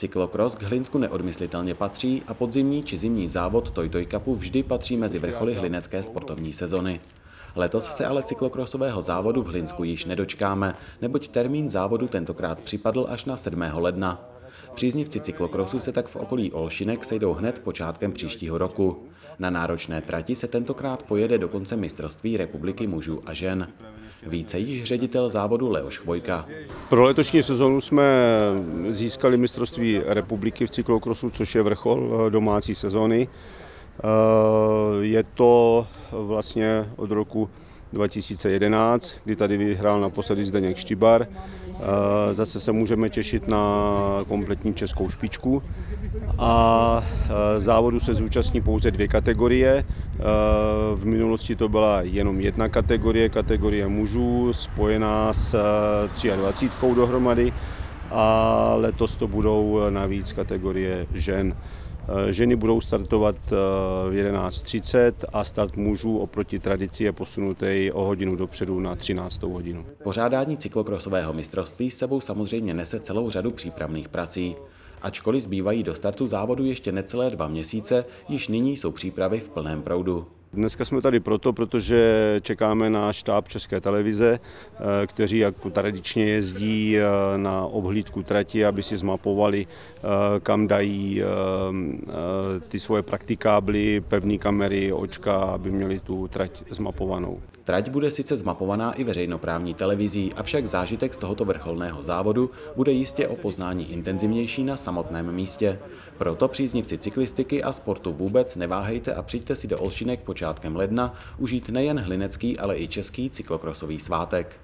Cyklokros k Hlinsku neodmyslitelně patří a podzimní či zimní závod Toy Toy Cupu vždy patří mezi vrcholy hlinecké sportovní sezony. Letos se ale cyklokrosového závodu v Hlinsku již nedočkáme, neboť termín závodu tentokrát připadl až na 7. ledna. Příznivci cyklokrosu se tak v okolí Olšinek sejdou hned počátkem příštího roku. Na náročné trati se tentokrát pojede do konce mistrovství republiky mužů a žen. Více již ředitel závodu Leoš Chvojka. Pro letošní sezonu jsme získali mistrovství republiky v cyklokrosu, což je vrchol domácí sezóny. Je to vlastně od roku 2011, kdy tady vyhrál naposledy Zdeněk Štibar. Zase se můžeme těšit na kompletní českou špičku a závodu se zúčastní pouze dvě kategorie. V minulosti to byla jenom jedna kategorie, kategorie mužů, spojená s 23 dohromady a letos to budou navíc kategorie žen. Eh, ženy budou startovat eh, v 11.30 a start mužů oproti tradici je posunutý o hodinu dopředu na 13. hodinu. Pořádání cyklokrosového mistrovství s sebou samozřejmě nese celou řadu přípravných prací. Ačkoliv zbývají do startu závodu ještě necelé dva měsíce, již nyní jsou přípravy v plném proudu. Dneska jsme tady proto, protože čekáme na štáb České televize, eh, kteří jako tradičně jezdí eh, na obhlídku trati, aby si zmapovali, eh, kam dají ty svoje praktikábly, pevné kamery, očka, aby měli tu trať zmapovanou. Trať bude sice zmapovaná i veřejnoprávní televizí, avšak zážitek z tohoto vrcholného závodu bude jistě o poznání intenzivnější na samotném místě. Proto příznivci cyklistiky a sportu vůbec neváhejte a přijďte si do Olšinek počátkem ledna užít nejen hlinecký, ale i český cyklokrosový svátek.